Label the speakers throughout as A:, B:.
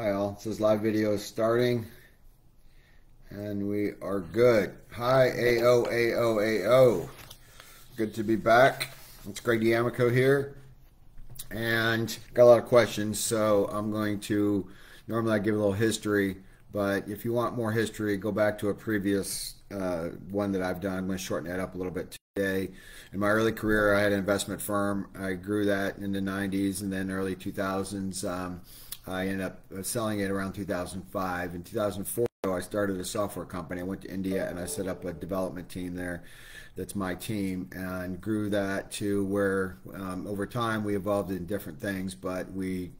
A: Hi all, this is live video starting and we are good. Hi AO AO AO. Good to be back. It's Greg D'Amico here and got a lot of questions so I'm going to normally I give a little history but if you want more history go back to a previous uh, one that I've done. I'm going to shorten that up a little bit today. In my early career I had an investment firm. I grew that in the 90s and then early 2000s. Um, I ended up selling it around 2005. In 2004, I started a software company. I went to India and I set up a development team there. That's my team, and grew that to where um, over time we evolved in different things, but we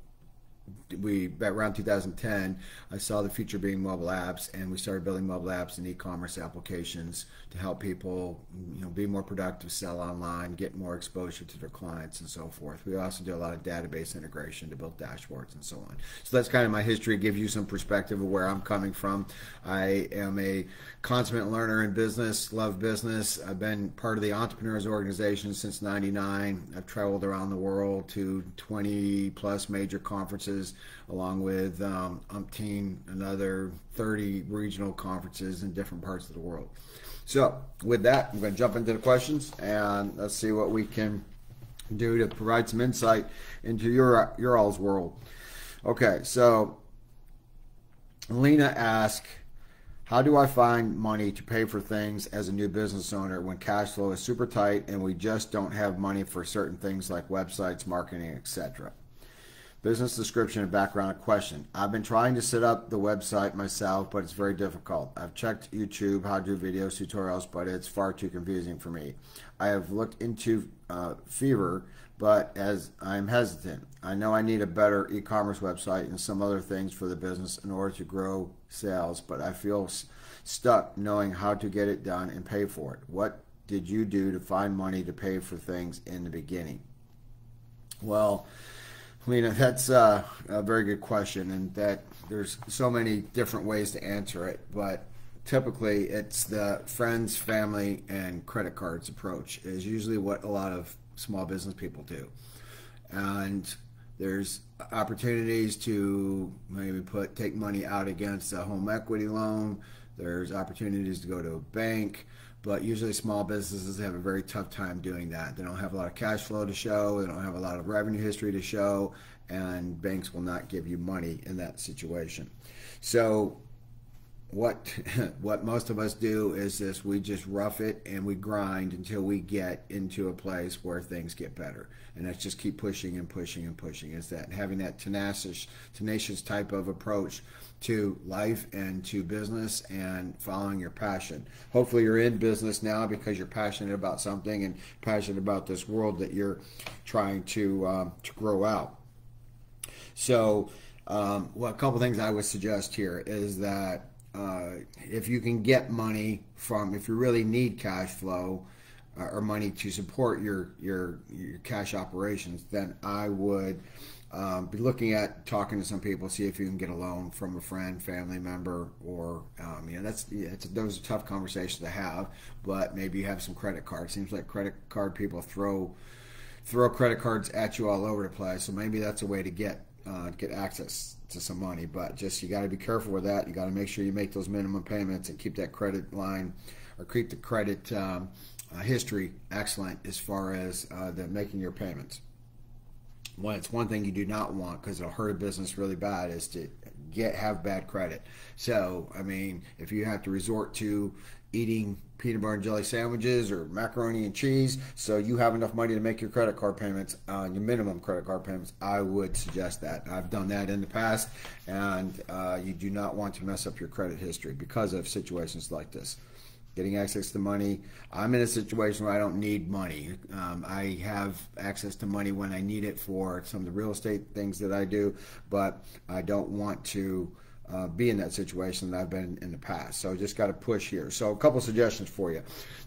A: we around 2010 i saw the future being mobile apps and we started building mobile apps and e-commerce applications to help people you know be more productive sell online get more exposure to their clients and so forth. We also do a lot of database integration to build dashboards and so on. So that's kind of my history give you some perspective of where i'm coming from. I am a consummate learner in business love business. I've been part of the entrepreneurs organization since 99 i've traveled around the world to 20 plus major conferences along with um, umpteen another 30 regional conferences in different parts of the world. So, with that, I'm going to jump into the questions and let's see what we can do to provide some insight into your your all's world. Okay, so Lena asked, how do I find money to pay for things as a new business owner when cash flow is super tight and we just don't have money for certain things like websites, marketing, etc.? Business description and background question. I've been trying to set up the website myself, but it's very difficult. I've checked YouTube, how to do videos, tutorials, but it's far too confusing for me. I have looked into uh, Fiverr, but as I'm hesitant. I know I need a better e-commerce website and some other things for the business in order to grow sales, but I feel stuck knowing how to get it done and pay for it. What did you do to find money to pay for things in the beginning? Well, Lena, that's uh, a very good question, and that there's so many different ways to answer it, but typically it's the friends, family, and credit cards approach is usually what a lot of small business people do, and there's opportunities to maybe put take money out against a home equity loan. There's opportunities to go to a bank but usually small businesses have a very tough time doing that. They don't have a lot of cash flow to show, they don't have a lot of revenue history to show, and banks will not give you money in that situation. So what what most of us do is this we just rough it and we grind until we get into a place where things get better. And that's just keep pushing and pushing and pushing. Is that having that tenacious tenacious type of approach to life and to business and following your passion. Hopefully you're in business now because you're passionate about something and passionate about this world that you're trying to um, to grow out. So um, well a couple things i would suggest here is that uh, if you can get money from, if you really need cash flow uh, or money to support your, your, your cash operations, then I would um, be looking at talking to some people, see if you can get a loan from a friend, family member, or um, you know that's yeah, those are tough conversations to have. But maybe you have some credit cards. Seems like credit card people throw throw credit cards at you all over the place. So maybe that's a way to get uh, get access to some money. But just you got to be careful with that. You got to make sure you make those minimum payments and keep that credit line or keep the credit um, uh, history excellent as far as uh, the making your payments. Well, it's one thing you do not want because it'll hurt a business really bad is to get have bad credit. So, I mean, if you have to resort to eating peanut butter and jelly sandwiches or macaroni and cheese, so you have enough money to make your credit card payments, uh, your minimum credit card payments, I would suggest that. I've done that in the past, and uh, you do not want to mess up your credit history because of situations like this. Getting access to money. I'm in a situation where I don't need money. Um, I have access to money when I need it for some of the real estate things that I do, but I don't want to uh, be in that situation that I've been in the past. So just got to push here. So a couple suggestions for you.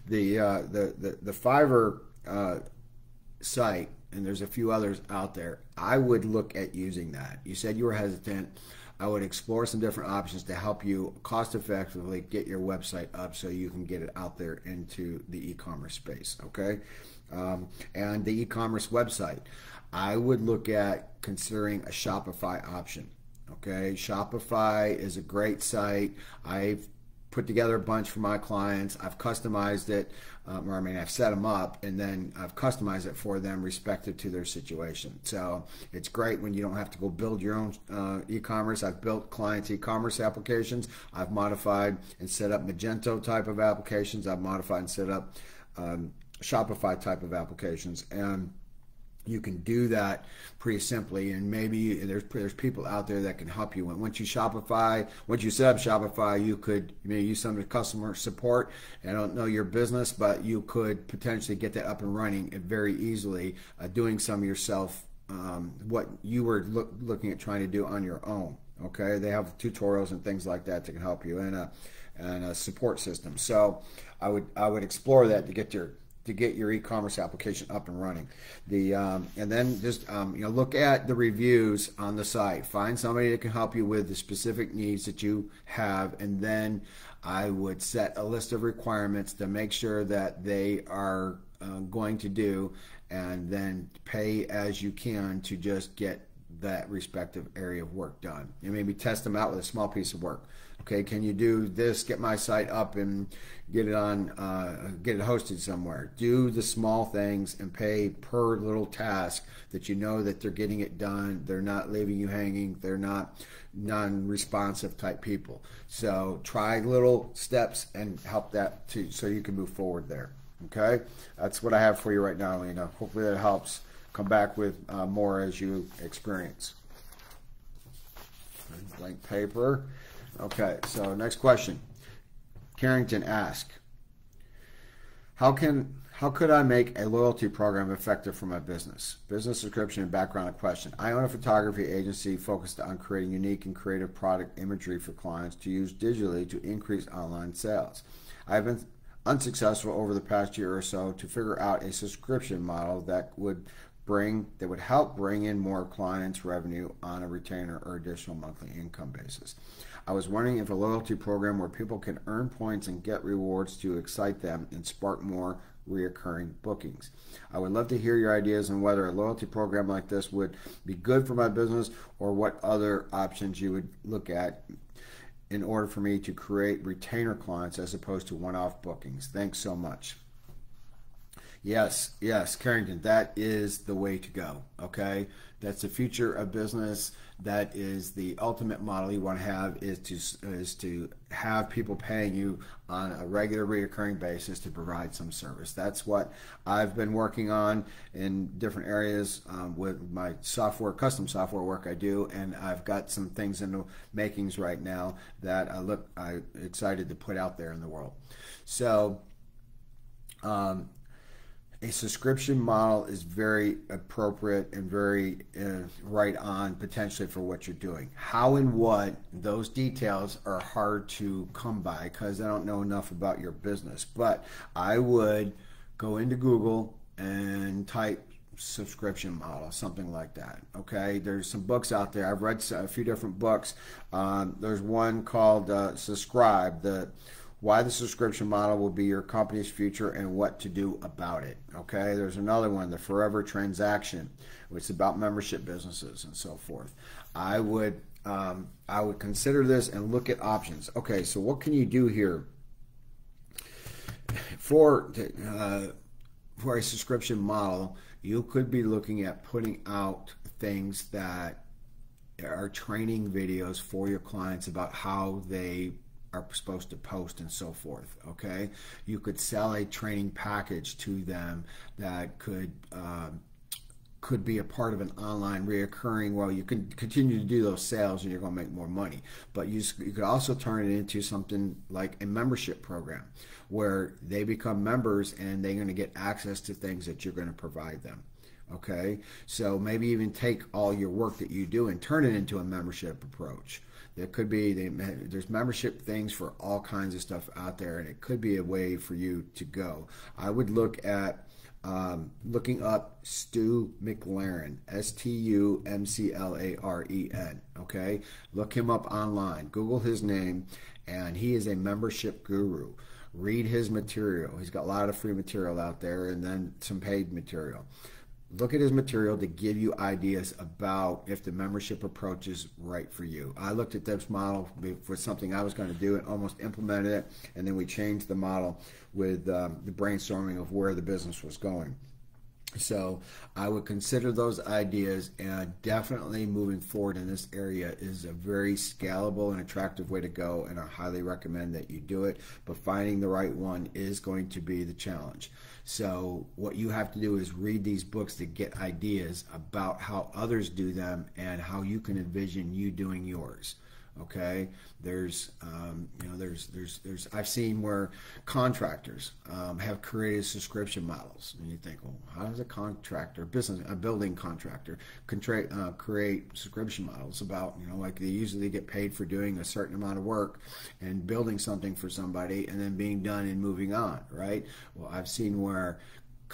A: The uh, the, the the Fiverr uh, site, and there's a few others out there. I would look at using that. You said you were hesitant. I would explore some different options to help you cost effectively get your website up so you can get it out there into the e-commerce space. Okay, um, and the e-commerce website. I would look at considering a Shopify option Okay, Shopify is a great site. I've put together a bunch for my clients. I've customized it, um, or I mean, I've set them up and then I've customized it for them respective to their situation. So it's great when you don't have to go build your own uh, e-commerce. I've built clients' e-commerce applications. I've modified and set up Magento type of applications. I've modified and set up um, Shopify type of applications. And you can do that pretty simply. And maybe there's there's people out there that can help you. And once you shopify once you set up shopify you could maybe use some of the customer support. I don't know your business but you could potentially get that up and running very easily uh, doing some yourself um, what you were look, looking at trying to do on your own okay? They have tutorials and things like that that can help you and a, and a support system. So i would i would explore that to get your to get your e-commerce application up and running. The um, and then just um, you know look at the reviews on the site. Find somebody that can help you with the specific needs that you have, and then I would set a list of requirements to make sure that they are uh, going to do, and then pay as you can to just get that respective area of work done. And maybe test them out with a small piece of work. Okay, can you do this? Get my site up and get it on, uh, get it hosted somewhere. Do the small things and pay per little task that you know that they're getting it done. They're not leaving you hanging. They're not non-responsive type people. So try little steps and help that to so you can move forward there. Okay, that's what I have for you right now, Lena. Hopefully that helps. Come back with uh, more as you experience. Blank paper. Okay, so next question. Carrington asked, how can how could I make a loyalty program effective for my business? Business description and background question. I own a photography agency focused on creating unique and creative product imagery for clients to use digitally to increase online sales. I have been unsuccessful over the past year or so to figure out a subscription model that would bring that would help bring in more clients revenue on a retainer or additional monthly income basis. I was wondering if a loyalty program where people can earn points and get rewards to excite them and spark more reoccurring bookings. I would love to hear your ideas on whether a loyalty program like this would be good for my business or what other options you would look at in order for me to create retainer clients as opposed to one-off bookings. Thanks so much. Yes, yes, Carrington, that is the way to go. Okay, that's the future of business. That is the ultimate model you want to have is to is to have people paying you on a regular, recurring basis to provide some service. That's what I've been working on in different areas um, with my software, custom software work I do, and I've got some things in the makings right now that I look I excited to put out there in the world. So. Um, a subscription model is very appropriate and very uh, right on potentially for what you're doing. How and what, those details are hard to come by because I don't know enough about your business. But I would go into Google and type subscription model, something like that. Okay, there's some books out there. I've read a few different books. Um, there's one called uh, Subscribe, the why the subscription model will be your company's future and what to do about it. Okay, there's another one, the Forever Transaction, which is about membership businesses and so forth. I would um, I would consider this and look at options. Okay, so what can you do here for uh, for a subscription model? You could be looking at putting out things that are training videos for your clients about how they are supposed to post and so forth. Okay, you could sell a training package to them that could. Um, could be a part of an online reoccurring well you can continue to do those sales and you're going to make more money but you, you could also turn it into something like a membership program where they become members and they're going to get access to things that you're going to provide them okay so maybe even take all your work that you do and turn it into a membership approach there could be there's membership things for all kinds of stuff out there, and it could be a way for you to go. I would look at um, looking up Stu McLaren, S T U M C L A R E N. Okay, look him up online. Google his name, and he is a membership guru. Read his material. He's got a lot of free material out there, and then some paid material look at his material to give you ideas about if the membership approach is right for you. I looked at this model for something I was going to do and almost implemented it, and then we changed the model with um, the brainstorming of where the business was going. So I would consider those ideas and definitely moving forward in this area is a very scalable and attractive way to go and I highly recommend that you do it but finding the right one is going to be the challenge. So what you have to do is read these books to get ideas about how others do them and how you can envision you doing yours okay there's um, you know there's there's there's I've seen where contractors um, have created subscription models and you think well how does a contractor business a building contractor contra- uh, create subscription models about you know like they usually get paid for doing a certain amount of work and building something for somebody and then being done and moving on right well I've seen where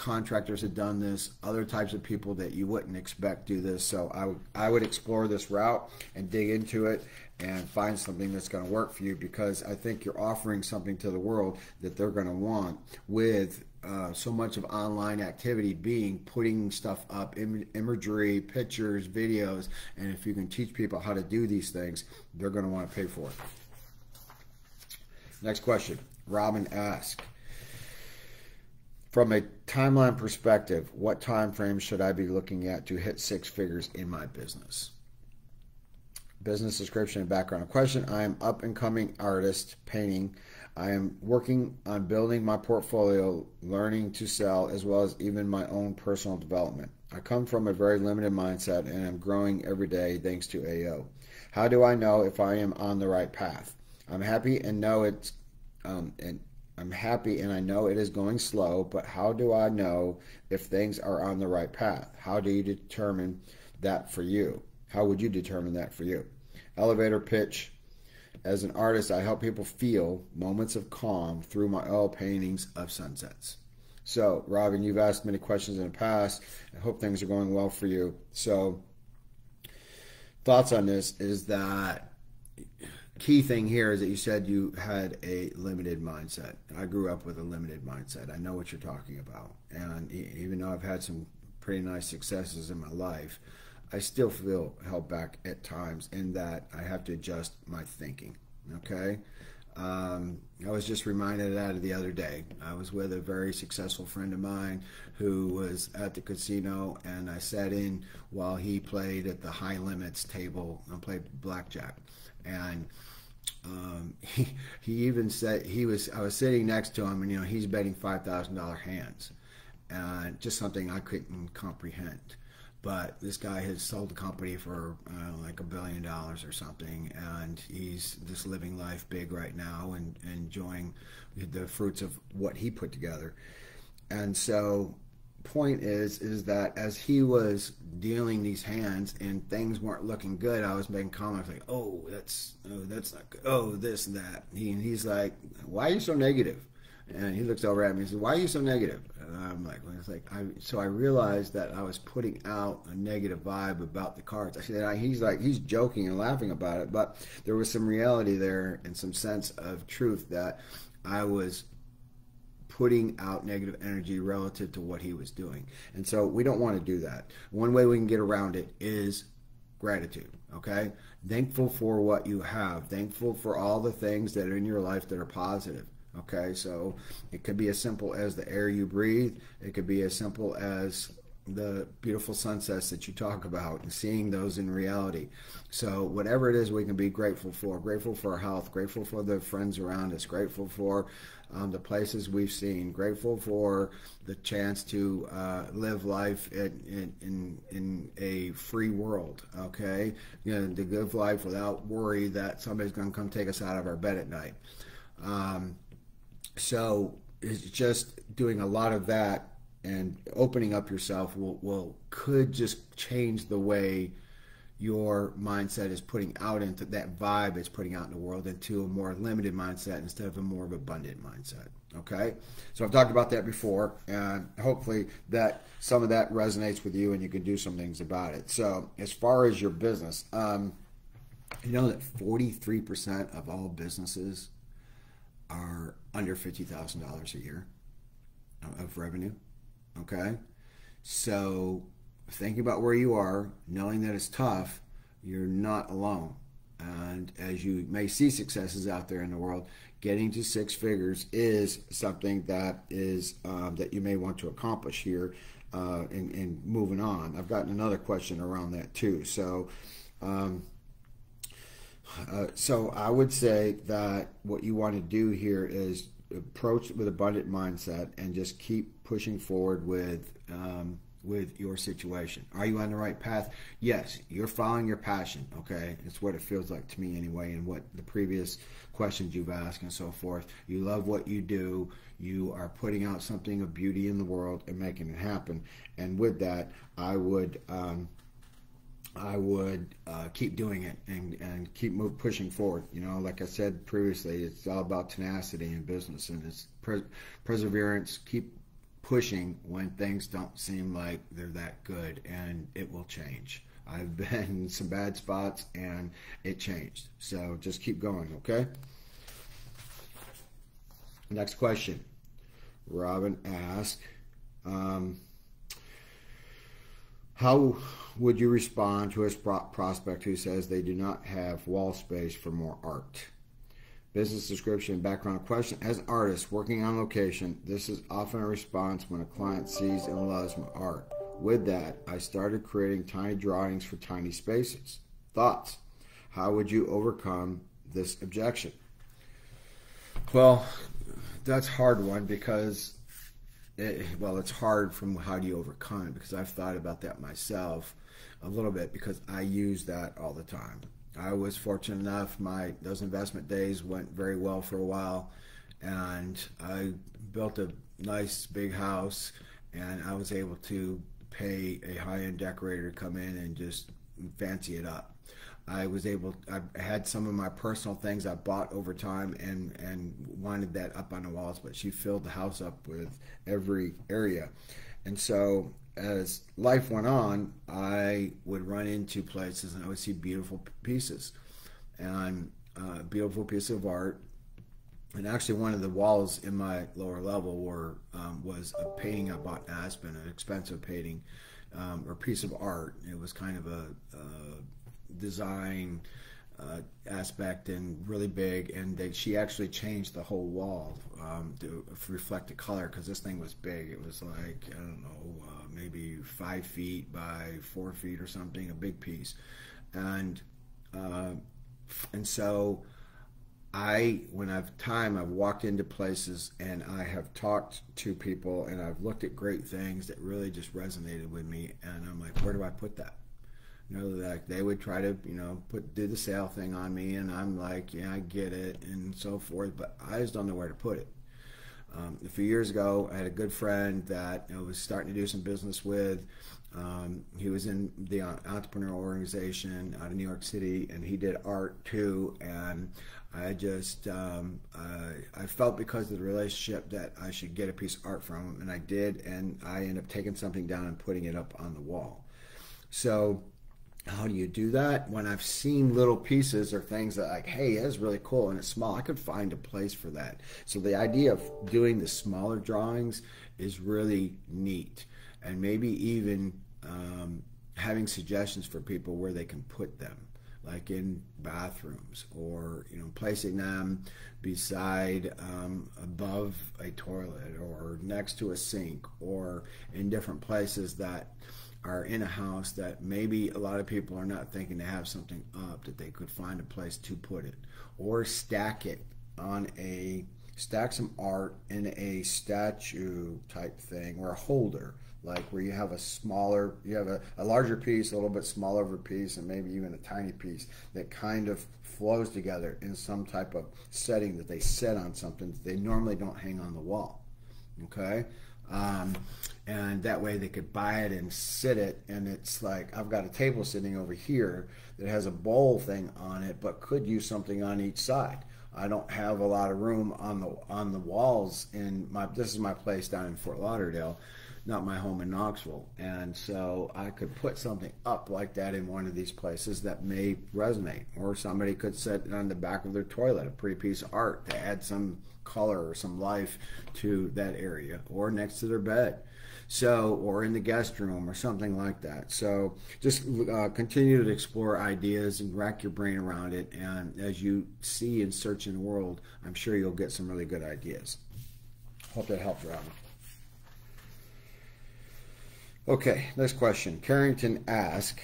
A: contractors have done this, other types of people that you wouldn't expect do this. So I would I would explore this route and dig into it and find something that's going to work for you because I think you're offering something to the world that they're going to want with uh, so much of online activity being putting stuff up, Im- imagery, pictures, videos, and if you can teach people how to do these things, they're going to want to pay for it. Next question. Robin asks, from a timeline perspective, what time frame should I be looking at to hit six figures in my business? Business description and background question. I am up and coming artist painting. I am working on building my portfolio, learning to sell, as well as even my own personal development. I come from a very limited mindset and I'm growing every day thanks to AO. How do I know if I am on the right path? I'm happy and know it's um, and I'm happy and I know it is going slow, but how do I know if things are on the right path? How do you determine that for you? How would you determine that for you? Elevator pitch. As an artist, I help people feel moments of calm through my oil paintings of sunsets. So, Robin, you've asked many questions in the past. I hope things are going well for you. So, thoughts on this is that key thing here is that you said you had a limited mindset. I grew up with a limited mindset. I know what you're talking about. And even though I've had some pretty nice successes in my life, I still feel held back at times in that I have to adjust my thinking. Okay? Um, I was just reminded of that the other day. I was with a very successful friend of mine who was at the casino, and I sat in while he played at the high limits table and played blackjack. And um, he he even said he was I was sitting next to him and you know he's betting five thousand dollar hands, and just something I couldn't comprehend. But this guy has sold the company for uh, like a billion dollars or something, and he's just living life big right now and, and enjoying the fruits of what he put together. And so point is is that as he was dealing these hands and things weren't looking good, I was making comments like, "Oh, that's oh, that's not good. Oh, this and that." He, and he's like, "Why are you so negative?" And he looks over at me and says, "Why are you so negative?" And I'm like, well, "It's like I." So I realized that I was putting out a negative vibe about the cards. I said, "He's like he's joking and laughing about it," but there was some reality there and some sense of truth that I was putting out negative energy relative to what he was doing. And so we don't want to do that. One way we can get around it is gratitude, okay? Thankful for what you have, thankful for all the things that are in your life that are positive. Okay, so it could be as simple as the air you breathe. It could be as simple as the beautiful sunsets that you talk about and seeing those in reality. So, whatever it is we can be grateful for, grateful for our health, grateful for the friends around us, grateful for um, the places we've seen, grateful for the chance to uh, live life in, in, in, a free world, okay? You know, to live life without worry that somebody's going to come take us out of our bed at night. Um, so, it's just doing a lot of that and opening up yourself will, will could just change the way your mindset is putting out into that vibe is putting out in the world into a more limited mindset instead of a more of abundant mindset okay? So i've talked about that before and hopefully that some of that resonates with you and you can do some things about it. So as far as your business um, you know that 43% of all businesses are under $50000 a year of revenue okay So, thinking about where you are, knowing that it's tough, you're not alone. And as you may see successes out there in the world, getting to six figures is something that is um, that you may want to accomplish here uh, and, and, moving on. I've gotten another question around that too. So, um, uh, so I would say that what you want to do here is approach it with abundant mindset and just keep pushing forward with um, with your situation. Are you on the right path? Yes, you're following your passion. Okay, it's what it feels like to me anyway, and what the previous questions you've asked and so forth. You love what you do. You are putting out something of beauty in the world and making it happen. And with that, I would. Um, I would uh, keep doing it and, and keep move, pushing forward. You know, like I said previously, it's all about tenacity in business and it's per- perseverance. Keep pushing when things don't seem like they're that good, and it will change. I've been in some bad spots and it changed. So just keep going, okay? Next question. Robin asked, um, how would you respond to a prospect who says they do not have wall space for more art? Business description, background question. As an artist working on location, this is often a response when a client sees and loves my art. With that, I started creating tiny drawings for tiny spaces. Thoughts? How would you overcome this objection? Well, that's hard one because, it, well, it's hard from how do you overcome it because I've thought about that myself a little bit because I use that all the time. I was fortunate enough. My those investment days went very well for a while, and I built a nice big house, and I was able to pay a high-end decorator to come in and just fancy it up. I was able. I had some of my personal things I bought over time, and and wanted that up on the walls. But she filled the house up with every area, and so as life went on, I would run into places and I would see beautiful pieces and uh, beautiful piece of art. And actually, one of the walls in my lower level were um, was a painting I bought in Aspen, an expensive painting um, or piece of art. It was kind of a, a design uh, aspect and really big. And they, she actually changed the whole wall um, to reflect the color because this thing was big. It was like I don't know, uh, maybe five feet by four feet or something, a big piece, and uh, and so. I, when I've time, I've walked into places and I have talked to people and I've looked at great things that really just resonated with me. And I'm like, where do I put that? You know, like they would try to, you know, put do the sale thing on me, and I'm like, yeah, I get it, and so forth, but I just don't know where to put it. Um, a few years ago, I had a good friend that I was starting to do some business with. Um, he was in the entrepreneur organization out of New York City, and he did art too. And I just um, I, I felt because of the relationship that I should get a piece of art from him, and I did. And I ended up taking something down and putting it up on the wall. So how do you do that? When I've seen little pieces or things that like, hey, that's really cool and it's small, I could find a place for that. So the idea of doing the smaller drawings is really neat, and maybe even um, having suggestions for people where they can put them, like in bathrooms or you know placing them beside, um, above a toilet or next to a sink or in different places that are in a house that maybe a lot of people are not thinking to have something up that they could find a place to put it or stack it on a stack some art in a statue type thing or a holder like where you have a smaller you have a, a larger piece a little bit smaller of a piece and maybe even a tiny piece that kind of flows together in some type of setting that they set on something that they normally don't hang on the wall okay um, and that way they could buy it and sit it. And it's like i've got a table sitting over here that has a bowl thing on it but could use something on each side. I don't have a lot of room on the on the walls in my this is my place down in fort lauderdale not my home in knoxville. And so i could put something up like that in one of these places that may resonate. Or somebody could sit on the back of their toilet a pretty piece of art to add some color or some life to that area or next to their bed So, or in the guest room or something like that. So, just uh, continue to explore ideas and rack your brain around it. And as you see and search in the world, I'm sure you'll get some really good ideas. Hope that helped, Robin. Okay, next question. Carrington asks,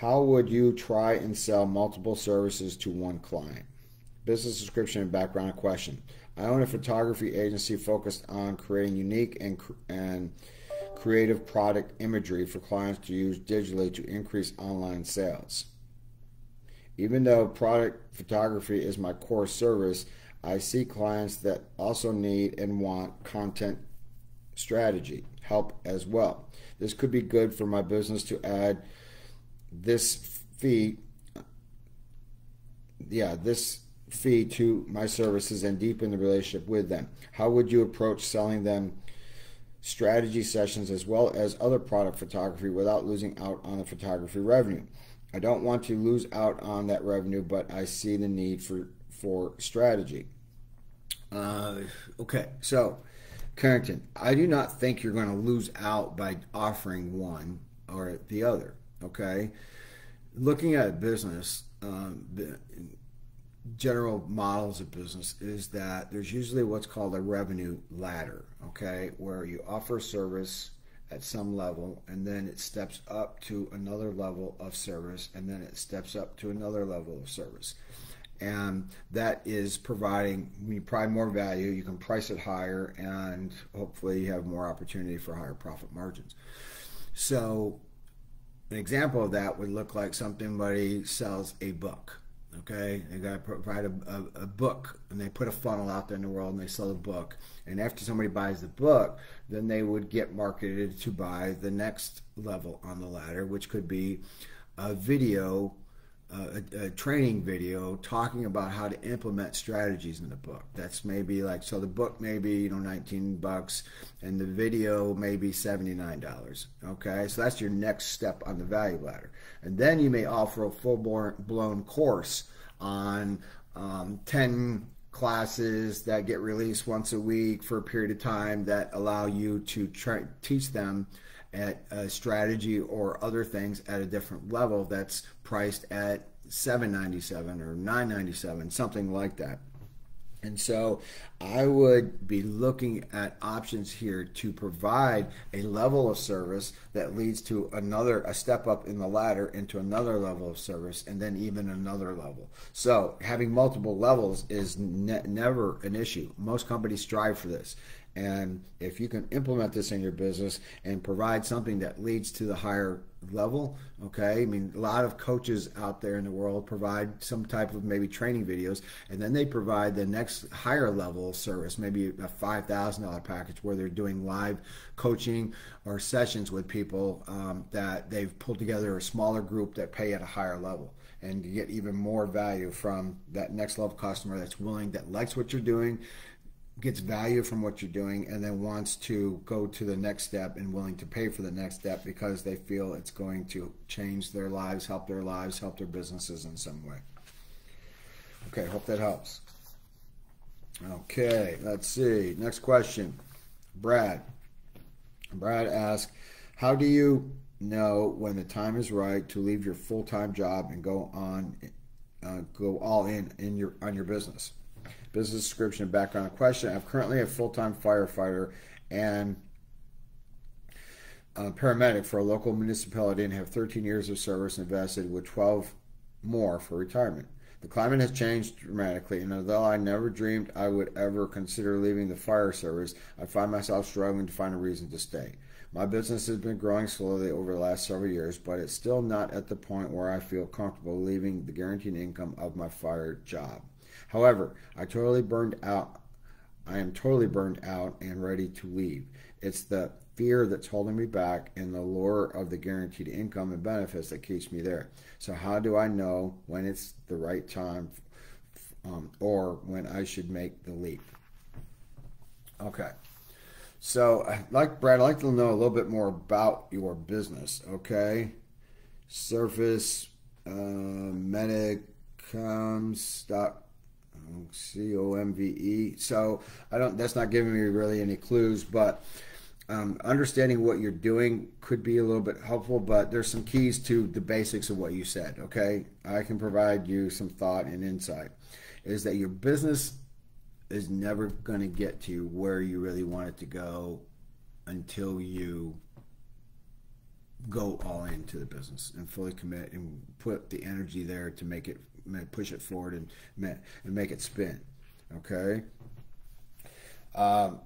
A: how would you try and sell multiple services to one client? Business description and background question. I own a photography agency focused on creating unique and, and creative product imagery for clients to use digitally to increase online sales. Even though product photography is my core service, I see clients that also need and want content strategy help as well. This could be good for my business to add this fee yeah, this fee to my services and deepen the relationship with them. How would you approach selling them strategy sessions as well as other product photography without losing out on the photography revenue? I don't want to lose out on that revenue, but I see the need for for strategy. Uh, okay, so Carrington, I do not think you're going to lose out by offering one or the other. Okay, looking at business, um, general models of business is that there's usually what's called a revenue ladder. Okay, where you offer a service at some level and then it steps up to another level of service and then it steps up to another level of service and that is providing you provide more value you can price it higher and hopefully you have more opportunity for higher profit margins so an example of that would look like somebody sells a book okay they got to provide a, a, a, book and they put a funnel out there in the world and they sell a book and after somebody buys the book then they would get marketed to buy the next level on the ladder which could be a video a, a, training video talking about how to implement strategies in the book. That's maybe like so the book maybe you know 19 bucks and the video maybe $79. Okay, so that's your next step on the value ladder, and then you may offer a full blown course on um, 10 classes that get released once a week for a period of time that allow you to try, teach them at a strategy or other things at a different level that's priced at 797 or 997 something like that and so I would be looking at options here to provide a level of service that leads to another, a step up in the ladder into another level of service and then even another level. So having multiple levels is ne never an issue. Most companies strive for this. And if you can implement this in your business and provide something that leads to the higher level, okay? I mean, a lot of coaches out there in the world provide some type of maybe training videos, and then they provide the next higher level service, maybe a $5,000 package where they're doing live coaching or sessions with people um, that they've pulled together a smaller group that pay at a higher level and you get even more value from that next level customer that's willing, that likes what you're doing, gets value from what you're doing and then wants to go to the next step and willing to pay for the next step because they feel it's going to change their lives, help their lives, help their businesses in some way. Okay, hope that helps. Okay, let's see. Next question. Brad. Brad asks, how do you know when the time is right to leave your full-time job and go on uh, go all in in your on your business? Business description and background question. I'm currently a full-time firefighter and a paramedic for a local municipality and have 13 years of service invested with 12 more for retirement. The climate has changed dramatically, and although I never dreamed I would ever consider leaving the fire service, I find myself struggling to find a reason to stay. My business has been growing slowly over the last several years, but it's still not at the point where I feel comfortable leaving the guaranteed income of my fire job. However, I totally burned out. I am totally burned out and ready to leave. It's the fear that's holding me back and the lure of the guaranteed income and benefits that keeps me there. So, how do I know when it's the right time um, or when I should make the leap? Okay. So, like Brad, I'd like to know a little bit more about your business. Okay. Surface uh, Medicoms. C O M V E. So I don't. That's not giving me really any clues, but um, understanding what you're doing could be a little bit helpful, but there's some keys to the basics of what you said. Okay, I can provide you some thought and insight. Is that your business is never going to get to where you really want it to go until you go all into the business and fully commit and put the energy there to make it push it forward and and make it spin. Okay. Um,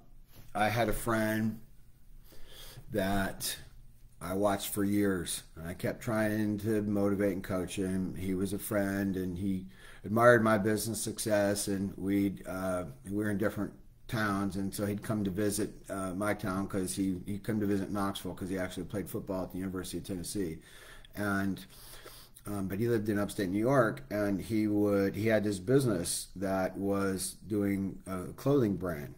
A: I had a friend that I watched for years. and I kept trying to motivate and coach him. He was a friend, and he admired my business success. And we uh, we were in different towns, and so he'd come to visit uh, my town because he he'd come to visit Knoxville because he actually played football at the University of Tennessee, and. Um, but he lived in upstate New York, and he would he had this business that was doing a clothing brand,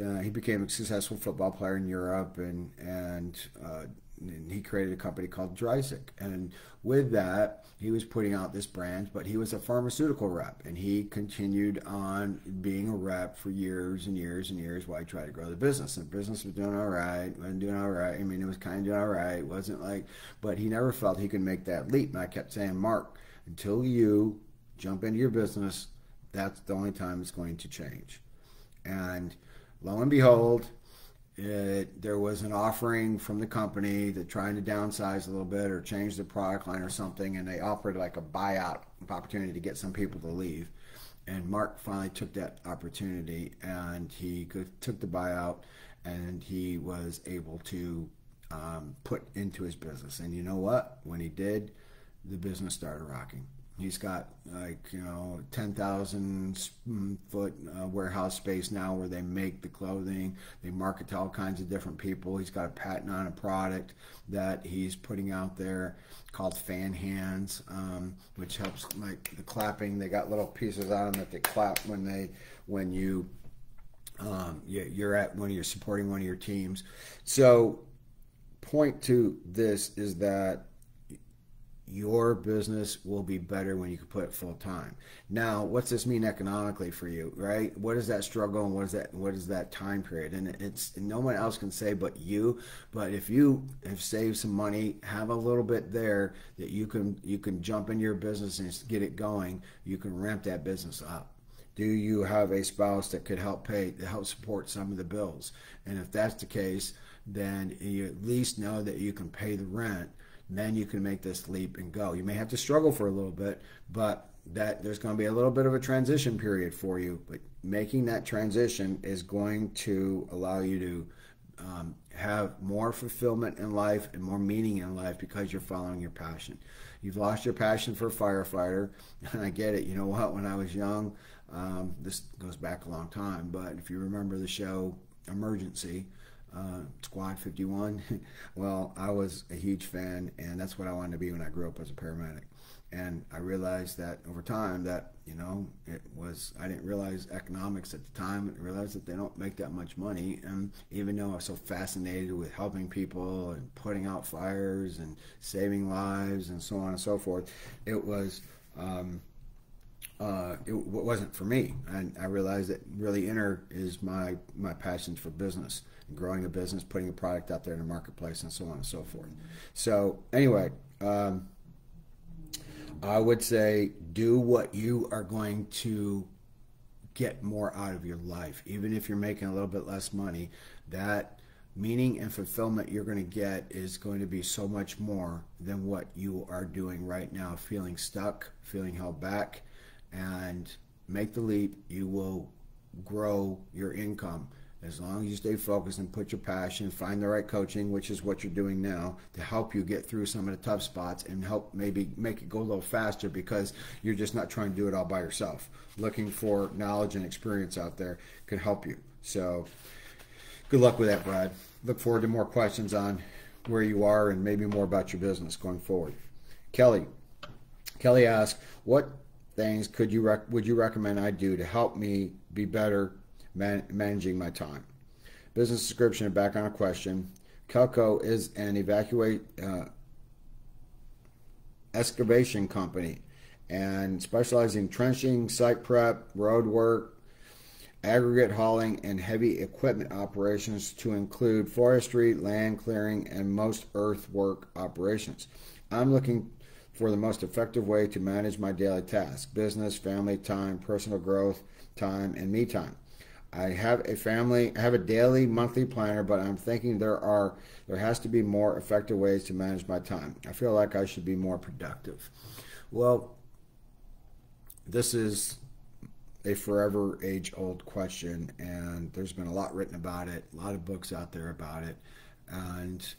A: uh, he became a successful football player in Europe, and and, uh, and he created a company called Drysic. And with that, he was putting out this brand, but he was a pharmaceutical rep, and he continued on being a rep for years and years and years while he tried to grow the business. And the business was doing all right, wasn't doing all right. I mean, it was kind of doing all right. It wasn't like, but he never felt he could make that leap. And I kept saying, Mark, until you jump into your business, that's the only time it's going to change. And lo and behold, it, there was an offering from the company that trying to downsize a little bit or change the product line or something, and they offered like a buyout opportunity to get some people to leave. And Mark finally took that opportunity, and he took the buyout, and he was able to um, put into his business. And you know what? When he did, the business started rocking. He's got like you know ten thousand foot uh, warehouse space now where they make the clothing. They market to all kinds of different people. He's got a patent on a product that he's putting out there called Fan Hands, um, which helps like the clapping. They got little pieces on them that they clap when they when you um, you're at when you're supporting one of your teams. So point to this is that your business will be better when you can put it full time. Now, what's this mean economically for you, right? What is that struggle and what is that what is that time period? And it's no one else can say but you. But if you have saved some money, have a little bit there that you can you can jump in your business and get it going, you can ramp that business up. Do you have a spouse that could help pay to help support some of the bills? And if that's the case, then you at least know that you can pay the rent then you can make this leap and go. You may have to struggle for a little bit, but that there's going to be a little bit of a transition period for you. But making that transition is going to allow you to um, have more fulfillment in life and more meaning in life because you're following your passion. You've lost your passion for firefighter, and I get it. You know what? When I was young, um, this goes back a long time, but if you remember the show Emergency, uh, Squad 51. well, I was a huge fan, and that's what I wanted to be when I grew up as a paramedic. And I realized that over time that, you know, it was, I didn't realize economics at the time. I realized that they don't make that much money. And even though I was so fascinated with helping people and putting out fires and saving lives and so on and so forth, it was, um, uh, it wasn't for me. And I realized that really inner is my, my passion for business growing a business, putting a product out there in the marketplace, and so on and so forth. So, anyway, um, I would say do what you are going to get more out of your life. Even if you're making a little bit less money, that meaning and fulfillment you're going to get is going to be so much more than what you are doing right now, feeling stuck, feeling held back, and make the leap. You will grow your income as long as you stay focused and put your passion, find the right coaching, which is what you're doing now, to help you get through some of the tough spots and help maybe make it go a little faster because you're just not trying to do it all by yourself. Looking for knowledge and experience out there can help you. So, good luck with that, Brad. Look forward to more questions on where you are and maybe more about your business going forward. Kelly, Kelly asked, "What things could you would you recommend I do to help me be better man, managing my time. Business description and background question. Kelco is an evacuate uh, excavation company and specializing in trenching, site prep, road work, aggregate hauling, and heavy equipment operations to include forestry, land clearing, and most earthwork operations. I'm looking for the most effective way to manage my daily tasks business, family time, personal growth time, and me time. I have a family, I have a daily, monthly planner, but I'm thinking there are there has to be more effective ways to manage my time. I feel like I should be more productive. Well, this is a forever age old question, and there's been a lot written about it, a lot of books out there about it, and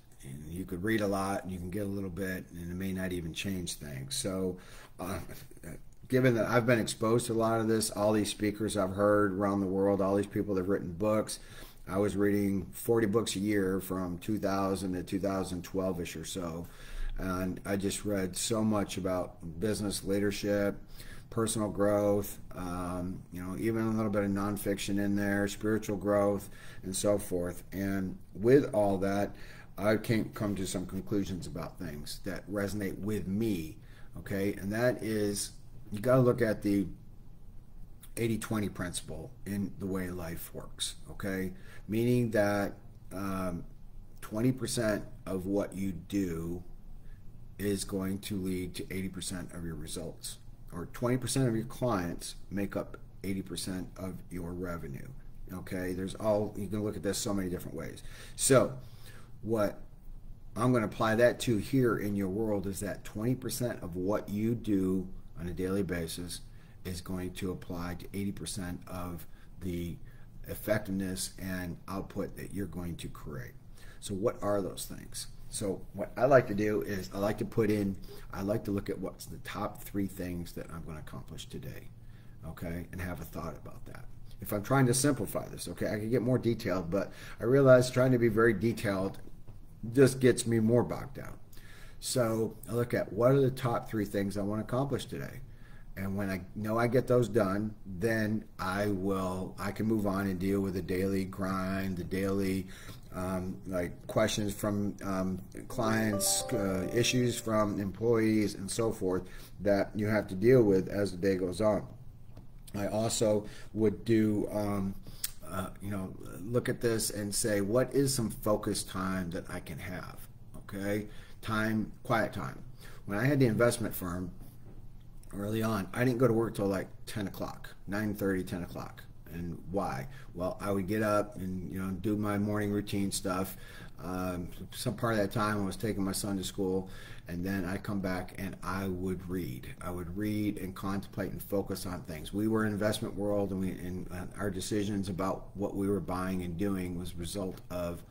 A: you could read a lot and you can get a little bit, and it may not even change things. So, uh, given that I've been exposed to a lot of this, all these speakers I've heard around the world, all these people that have written books, I was reading 40 books a year from 2000 to 2012 ish or so. And I just read so much about business leadership, personal growth, um, you know, even a little bit of nonfiction in there, spiritual growth, and so forth. And with all that, I can come to some conclusions about things that resonate with me. Okay, and that is you got to look at the 80 20 principle in the way life works, okay? Meaning that um, 20% of what you do is going to lead to 80% of your results, or 20% of your clients make up 80% of your revenue. Okay, there's all you can look at this so many different ways. So, what I'm going to apply that to here in your world is that 20% of what you do on a daily basis is going to apply to 80% of the effectiveness and output that you're going to create. So, what are those things? So, what I like to do is I like to put in, I like to look at what's the top three things that I'm going to accomplish today, okay, and have a thought about that. If I'm trying to simplify this, okay, I can get more detailed, but I realize trying to be very detailed just gets me more bogged down. So I look at what are the top three things I want to accomplish today. And when I know I get those done, then I will I can move on and deal with the daily grind, the daily um, like questions from um, clients, uh, issues from employees, and so forth that you have to deal with as the day goes on. I also would do. Um, uh, you know, look at this and say, what is some focus time that I can have? Okay, time, quiet time. When I had the investment firm early on, I didn't go to work till like 10 o'clock, 9:30, 10 o'clock. And why? Well, I would get up and you know do my morning routine stuff. Um, some part of that time I was taking my son to school, and then I come back and I would read. I would read and contemplate and focus on things. We were in investment world, and we and our decisions about what we were buying and doing was a result of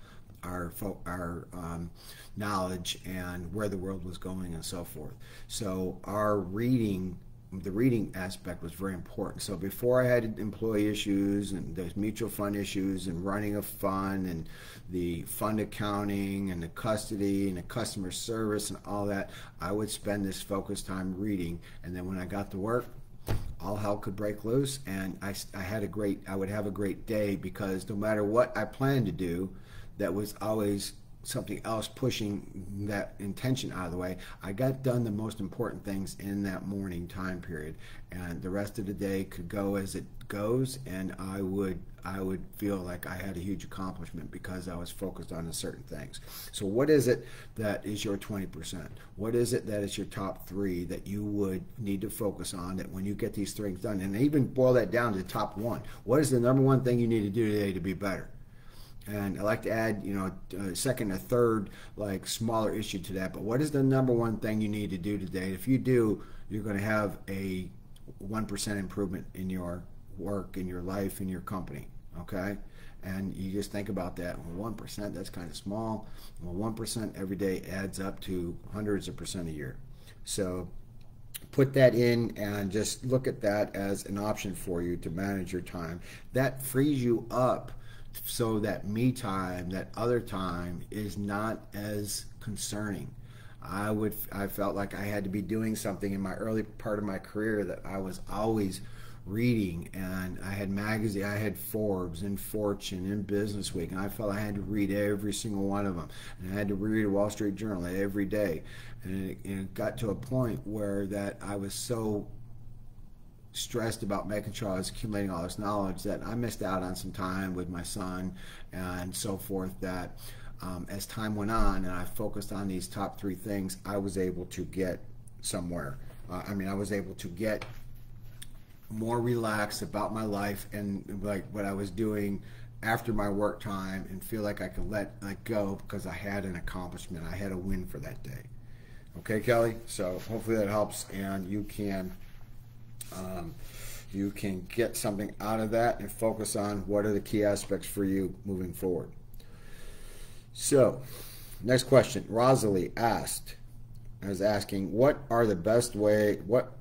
A: our our um, knowledge and where the world was going and so forth. So our reading the reading aspect was very important. So before I had employee issues and the mutual fund issues and running a fund and the fund accounting and the custody and the customer service and all that, I would spend this focused time reading. And then when I got to work, all hell could break loose and I, I had a great, I would have a great day because no matter what I planned to do, that was always something else pushing that intention out of the way. I got done the most important things in that morning time period, and the rest of the day could go as it goes, and I would I would feel like I had a huge accomplishment because I was focused on a certain things. So, what is it that is your 20%? What is it that is your top three that you would need to focus on that when you get these things done, and even boil that down to top one? What is the number one thing you need to do today to be better? And I like to add, you know, a second, a third, like smaller issue to that. But what is the number one thing you need to do today? If you do, you're going to have a one percent improvement in your work, in your life, in your company. Okay, and you just think about that. Well, one percent, that's kind of small. Well, one percent every day adds up to hundreds of percent a year. So put that in and just look at that as an option for you to manage your time. That frees you up so that me time, that other time, is not as concerning. I would I felt like I had to be doing something in my early part of my career that I was always reading. And I had magazine I had Forbes and Fortune and Business Week and I felt I had to read every single one of them. And I had to read a Wall Street Journal every day. And it, and it got to a point where that I was so stressed about making sure I was accumulating all this knowledge that I missed out on some time with my son and so forth. That um, as time went on and I focused on these top three things, I was able to get somewhere. Uh, I mean, I was able to get more relaxed about my life and like what I was doing after my work time and feel like I could let let go because I had an accomplishment. I had a win for that day. Okay, Kelly. So hopefully that helps, and you can um, you can get something out of that and focus on what are the key aspects for you moving forward. So, next question. Rosalie asked, is asking, what are the best way what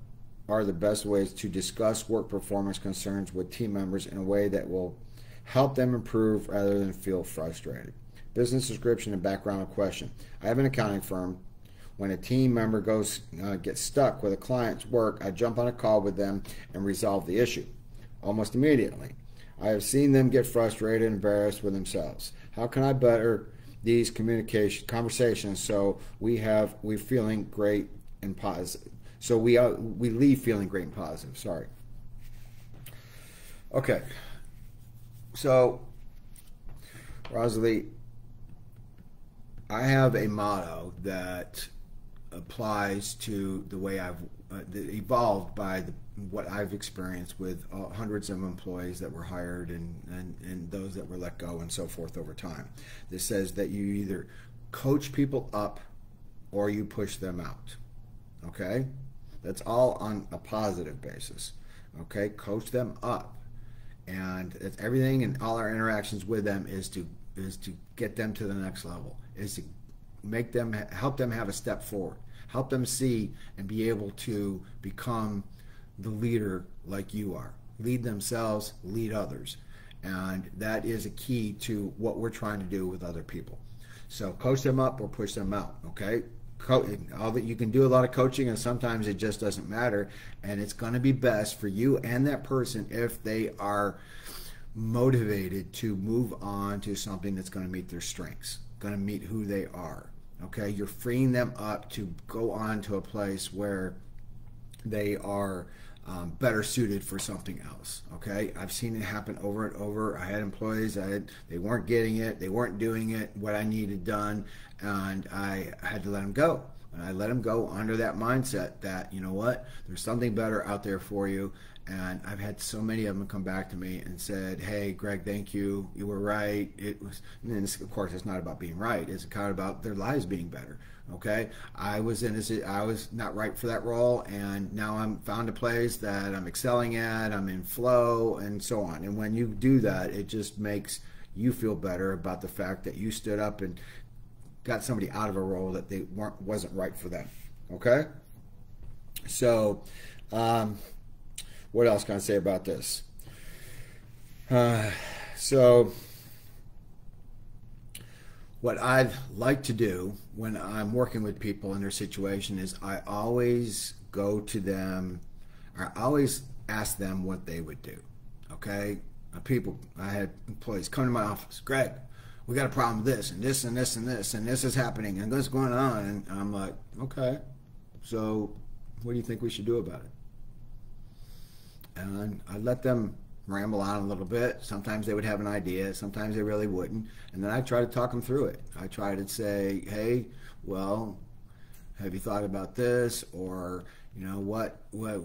A: are the best ways to discuss work performance concerns with team members in a way that will help them improve rather than feel frustrated. Business description and background question. I have an accounting firm. When a team member goes uh, gets stuck with a client's work, I jump on a call with them and resolve the issue almost immediately. I have seen them get frustrated and embarrassed with themselves. How can I better these communication conversations so we have we're feeling great and positive? So we uh, we leave feeling great and positive. Sorry. Okay. So, Rosalie, I have a motto that applies to the way I've uh, evolved by the, what I've experienced with uh, hundreds of employees that were hired and, and, and those that were let go and so forth over time. This says that you either coach people up or you push them out. Okay? That's all on a positive basis. Okay? Coach them up and it's everything and all our interactions with them is to is to get them to the next level is to make them help them have a step forward help them see and be able to become the leader like you are. Lead themselves lead others. And that is a key to what we're trying to do with other people. So coach them up or push them out okay? All that you can do a lot of coaching and sometimes it just doesn't matter. And it's going to be best for you and that person if they are motivated to move on to something that's going to meet their strengths going to meet who they are okay you're freeing them up to go on to a place where they are um, better suited for something else. Okay, I've seen it happen over and over. I had employees, I had, they weren't getting it, they weren't doing it what I needed done, and I had to let them go. And I let them go under that mindset that you know what, there's something better out there for you. And I've had so many of them come back to me and said, "Hey, Greg, thank you. You were right. It was." And of course, it's not about being right. It's kind of about their lives being better. Okay, I was in I was not right for that role, and now I'm found a place that I'm excelling at. I'm in flow, and so on. And when you do that, it just makes you feel better about the fact that you stood up and got somebody out of a role that they weren't wasn't right for them. Okay, so um, what else can I say about this? Uh, so what I'd like to do when I'm working with people in their situation is I always go to them, I always ask them what they would do. Okay? People, I had employees come to my office, Greg, we got a problem with this and this and this and this and this is happening and this is going on. And I'm like, okay, so what do you think we should do about it? And I let them ramble on a little bit. Sometimes they would have an idea, sometimes they really wouldn't. And then I try to talk them through it. I try to say, hey, well, have you thought about this? Or, you know, what, what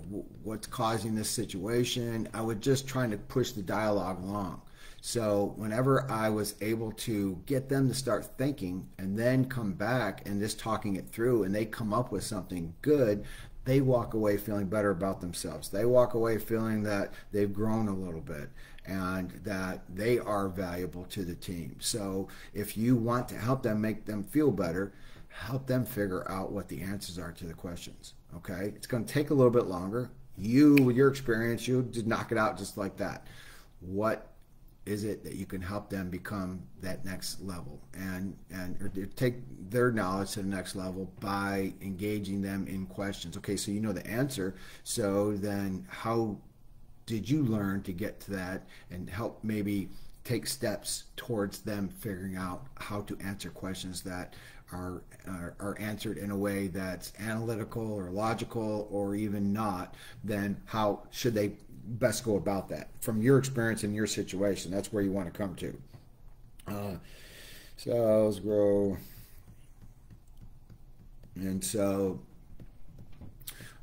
A: what's causing this situation? I would just trying to push the dialogue along. So whenever I was able to get them to start thinking and then come back and just talking it through and they come up with something good, they walk away feeling better about themselves. They walk away feeling that they've grown a little bit and that they are valuable to the team. So if you want to help them make them feel better, help them figure out what the answers are to the questions. Okay? It's going to take a little bit longer. You, with your experience, you just knock it out just like that. What is it that you can help them become that next level? And and take their knowledge to the next level by engaging them in questions. Okay so you know the answer. So then how did you learn to get to that and help maybe take steps towards them figuring out how to answer questions that are, are, are answered in a way that's analytical or logical or even not, then how should they best go about that from your experience in your situation? That's where you want to come to. Uh, sales grow, and so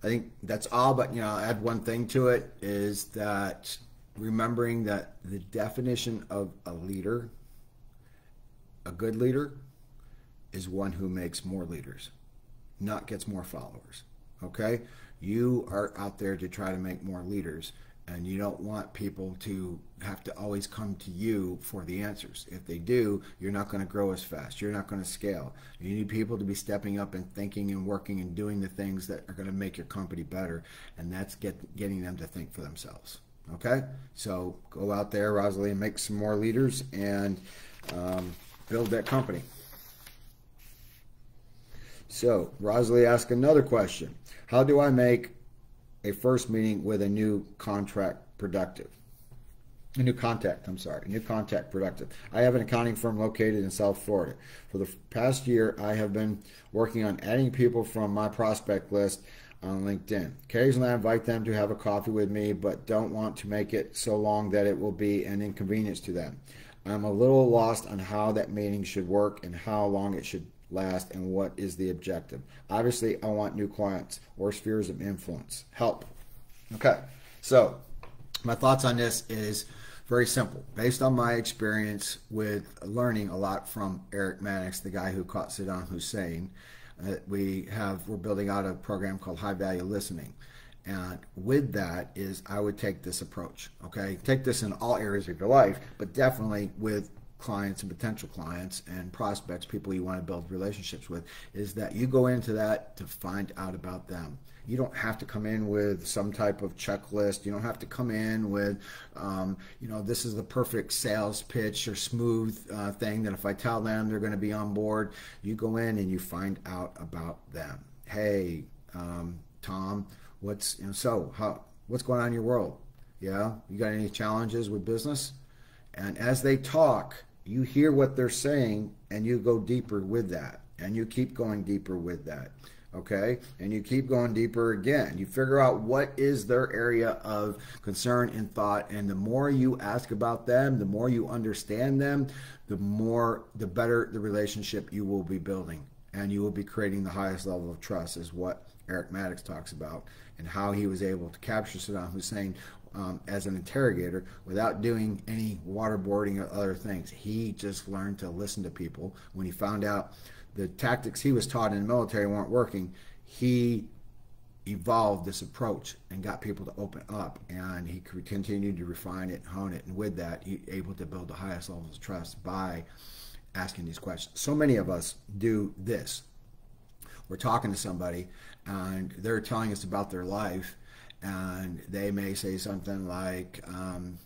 A: I think that's all. But you know, I'll add one thing to it is that remembering that the definition of a leader, a good leader, is one who makes more leaders, not gets more followers. Okay? You are out there to try to make more leaders, and you don't want people to have to always come to you for the answers. If they do, you're not going to grow as fast. You're not going to scale. You need people to be stepping up and thinking and working and doing the things that are going to make your company better, and that's get, getting them to think for themselves. Okay? So go out there, Rosalie, and make some more leaders and um, build that company. So, Rosalie asked another question How do I make a first meeting with a new contract productive? A new contact, I'm sorry, a new contact productive. I have an accounting firm located in South Florida. For the past year, I have been working on adding people from my prospect list on LinkedIn. Occasionally, I invite them to have a coffee with me, but don't want to make it so long that it will be an inconvenience to them. I'm a little lost on how that meeting should work and how long it should last and what is the objective. Obviously, I want new clients or spheres of influence. Help. Okay, so my thoughts on this is very simple. Based on my experience with learning a lot from Eric Maddox, the guy who caught Saddam Hussein, uh, we have we're building out a program called High Value Listening. And with that is I would take this approach. Okay, take this in all areas of your life, but definitely with clients and potential clients and prospects, people you want to build relationships with, is that you go into that to find out about them. You don't have to come in with some type of checklist. You don't have to come in with, um, you know, this is the perfect sales pitch or smooth uh, thing that if I tell them they're going to be on board. You go in and you find out about them. Hey, um, Tom, what's you know, so how what's going on in your world? Yeah, you got any challenges with business? And as they talk, you hear what they're saying and you go deeper with that. And you keep going deeper with that. Okay? And you keep going deeper again. You figure out what is their area of concern and thought. And the more you ask about them the more you understand them the more the better the relationship you will be building. And you will be creating the highest level of trust is what Eric Maddox talks about and how he was able to capture Saddam Hussein um, as an interrogator without doing any waterboarding or other things. He just learned to listen to people. When he found out the tactics he was taught in the military weren't working, he evolved this approach and got people to open up and he continued to refine it hone it and with that he able to build the highest levels of trust by asking these questions so many of us do this we're talking to somebody and they're telling us about their life and they may say something like, um,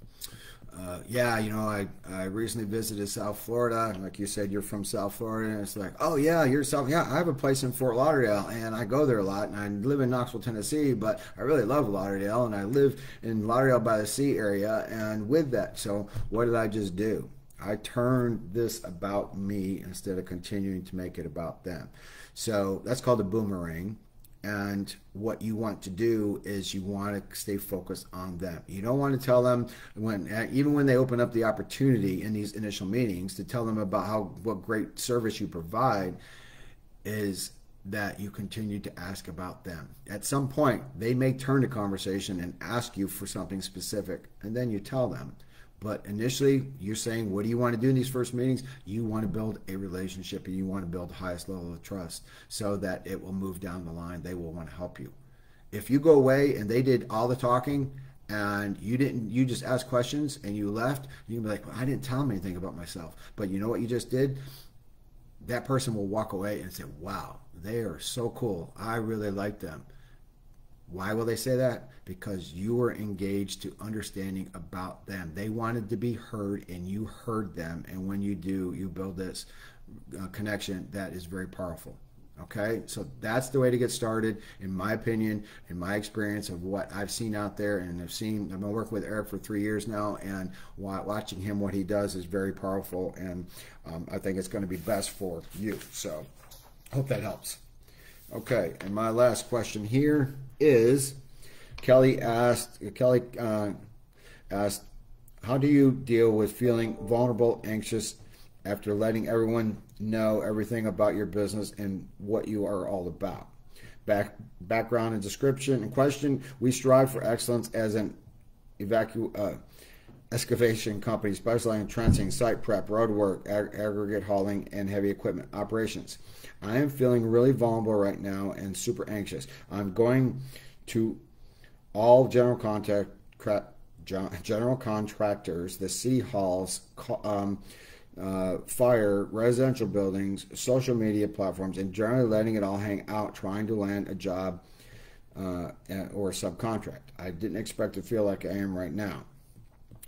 A: uh, yeah, you know, I, I recently visited South Florida. Like you said, you're from South Florida. And it's like, oh, yeah, you're South. Yeah, I have a place in Fort Lauderdale and I go there a lot. And I live in Knoxville, Tennessee, but I really love Lauderdale and I live in Lauderdale by the sea area. And with that, so what did I just do? I turned this about me instead of continuing to make it about them. So that's called a boomerang. And what you want to do is you want to stay focused on them. You don't want to tell them when, uh, even when they open up the opportunity in these initial meetings, to tell them about how what great service you provide. Is that you continue to ask about them. At some point, they may turn the conversation and ask you for something specific, and then you tell them. But initially, you're saying, what do you want to do in these first meetings? You want to build a relationship and you want to build the highest level of trust so that it will move down the line. They will want to help you. If you go away and they did all the talking and you didn't, you just asked questions and you left, you can be like, well, I didn't tell them anything about myself. But you know what you just did? That person will walk away and say, wow, they are so cool. I really like them. Why will they say that? Because you were engaged to understanding about them. They wanted to be heard and you heard them. And when you do, you build this uh, connection that is very powerful. Okay, so that's the way to get started, in my opinion, in my experience of what I've seen out there, and I've seen. I've been working with Eric for three years now, and watching him what he does is very powerful, and um, I think it's going to be best for you. So Hope that helps. Okay, and my last question here is Kelly asked Kelly uh, asked, how do you deal with feeling vulnerable, anxious after letting everyone know everything about your business and what you are all about? Back, background and description and question. We strive for excellence as an evacu- uh, excavation company specializing in trenching, site prep, road work, ag- aggregate hauling, and heavy equipment operations. I am feeling really vulnerable right now and super anxious. I'm going to all general contact general contractors, the city halls, um, uh, fire, residential buildings, social media platforms, and generally letting it all hang out, trying to land a job uh, or a subcontract. I didn't expect to feel like I am right now.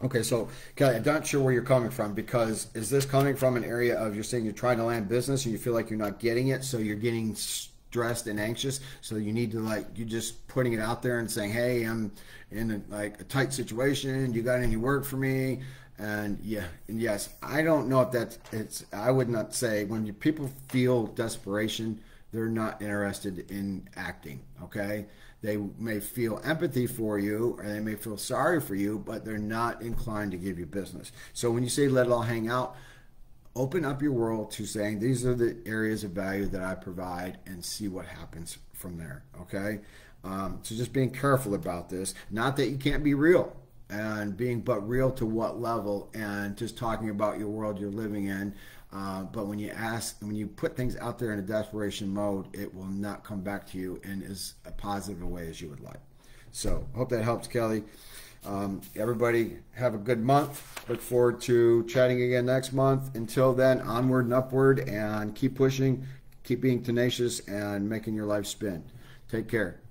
A: Okay, so Kelly, I'm not sure where you're coming from because is this coming from an area of you're saying you're trying to land business and you feel like you're not getting it, so you're getting stressed and anxious, so you need to like you're just putting it out there and saying, "Hey, I'm in a, like a tight situation. You got any work for me?" And yeah, and yes, I don't know if that's it's. I would not say when you, people feel desperation, they're not interested in acting. Okay, they may feel empathy for you or they may feel sorry for you, but they're not inclined to give you business. So when you say let it all hang out, open up your world to saying these are the areas of value that I provide and see what happens from there. Okay. Um, so just being careful about this. Not that you can't be real and being but real to what level and just talking about your world you're living in uh, but when you ask, when you put things out there in a desperation mode, it will not come back to you in as a positive a way as you would like. So, hope that helps, Kelly. Um, everybody, have a good month. Look forward to chatting again next month. Until then, onward and upward, and keep pushing, keep being tenacious, and making your life spin. Take care.